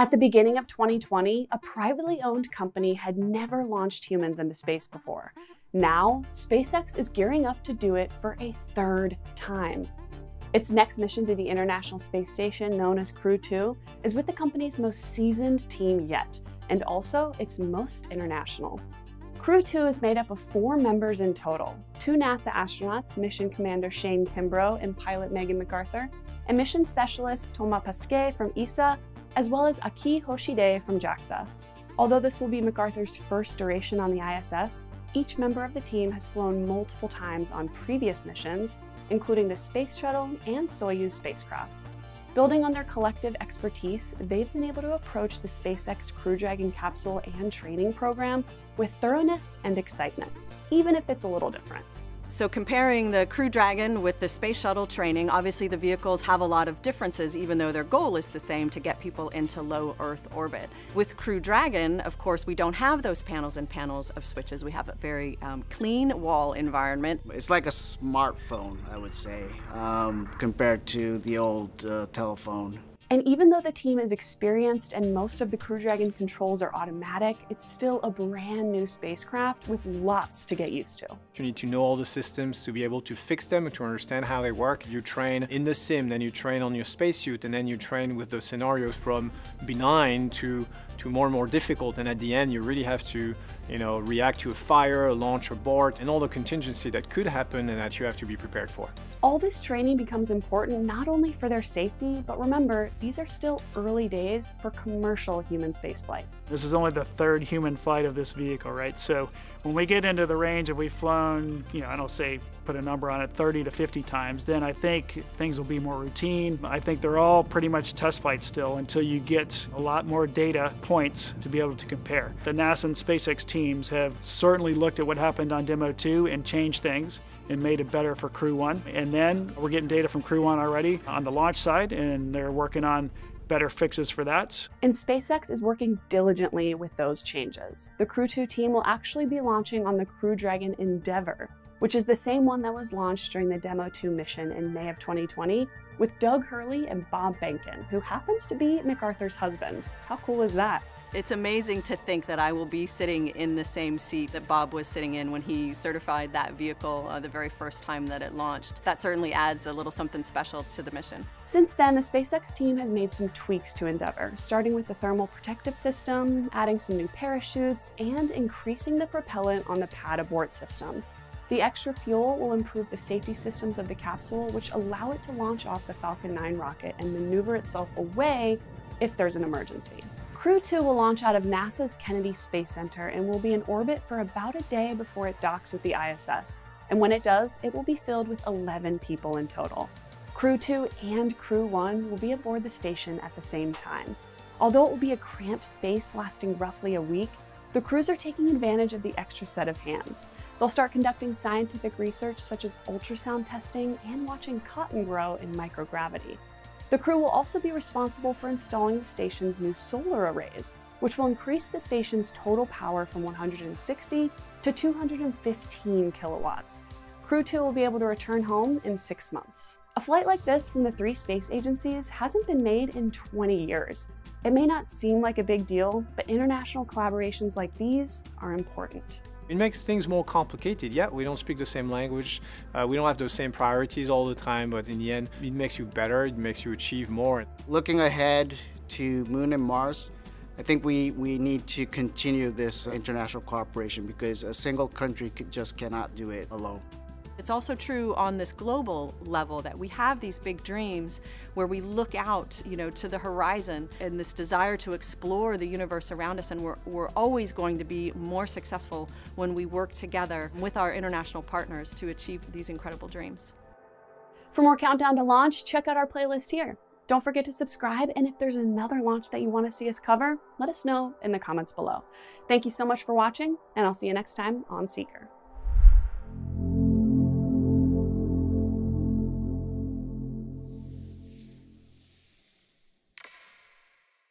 At the beginning of 2020, a privately owned company had never launched humans into space before. Now, SpaceX is gearing up to do it for a third time. Its next mission to the International Space Station, known as Crew 2, is with the company's most seasoned team yet, and also its most international. Crew 2 is made up of four members in total two NASA astronauts, Mission Commander Shane Kimbrough and pilot Megan McArthur, and mission specialist Thomas Pesquet from ESA as well as Aki Hoshide from JAXA. Although this will be McArthur's first duration on the ISS, each member of the team has flown multiple times on previous missions, including the Space Shuttle and Soyuz spacecraft. Building on their collective expertise, they've been able to approach the SpaceX Crew Dragon capsule and training program with thoroughness and excitement, even if it's a little different. So comparing the Crew Dragon with the Space Shuttle training, obviously the vehicles have a lot of differences even though their goal is the same to get people into low Earth orbit. With Crew Dragon, of course, we don't have those panels and panels of switches. We have a very um, clean wall environment. It's like a smartphone, I would say, um, compared to the old uh, telephone. And even though the team is experienced and most of the Crew Dragon controls are automatic, it's still a brand new spacecraft with lots to get used to. You need to know all the systems to be able to fix them, to understand how they work. You train in the sim, then you train on your spacesuit, and then you train with the scenarios from benign to, to more and more difficult. And at the end, you really have to you know, react to a fire, a launch abort, and all the contingency that could happen and that you have to be prepared for. All this training becomes important not only for their safety, but remember, these are still early days for commercial human spaceflight. This is only the third human flight of this vehicle, right? So when we get into the range, if we've flown, you know, I don't say put a number on it, 30 to 50 times, then I think things will be more routine. I think they're all pretty much test flights still until you get a lot more data points to be able to compare. The NASA and SpaceX teams have certainly looked at what happened on Demo 2 and changed things and made it better for Crew 1. And then we're getting data from Crew 1 already on the launch side, and they're working on better fixes for that. And SpaceX is working diligently with those changes. The Crew 2 team will actually be launching on the Crew Dragon Endeavour, which is the same one that was launched during the Demo 2 mission in May of 2020 with Doug Hurley and Bob Behnken, who happens to be McArthur's husband. How cool is that? It's amazing to think that I will be sitting in the same seat that Bob was sitting in when he certified that vehicle uh, the very first time that it launched. That certainly adds a little something special to the mission. Since then, the SpaceX team has made some tweaks to Endeavour, starting with the thermal protective system, adding some new parachutes, and increasing the propellant on the pad abort system. The extra fuel will improve the safety systems of the capsule, which allow it to launch off the Falcon 9 rocket and maneuver itself away if there's an emergency. Crew 2 will launch out of NASA's Kennedy Space Center and will be in orbit for about a day before it docks with the ISS. And when it does, it will be filled with 11 people in total. Crew 2 and Crew 1 will be aboard the station at the same time. Although it will be a cramped space lasting roughly a week, the crews are taking advantage of the extra set of hands. They'll start conducting scientific research such as ultrasound testing and watching cotton grow in microgravity. The crew will also be responsible for installing the station's new solar arrays, which will increase the station's total power from 160 to 215 kilowatts. Crew 2 will be able to return home in six months. A flight like this from the three space agencies hasn't been made in 20 years. It may not seem like a big deal, but international collaborations like these are important. It makes things more complicated. Yeah, we don't speak the same language. Uh, we don't have those same priorities all the time, but in the end, it makes you better. It makes you achieve more. Looking ahead to Moon and Mars, I think we, we need to continue this international cooperation because a single country just cannot do it alone. It's also true on this global level that we have these big dreams where we look out, you know, to the horizon and this desire to explore the universe around us and we're, we're always going to be more successful when we work together with our international partners to achieve these incredible dreams. For more Countdown to Launch, check out our playlist here. Don't forget to subscribe, and if there's another launch that you want to see us cover, let us know in the comments below. Thank you so much for watching, and I'll see you next time on Seeker.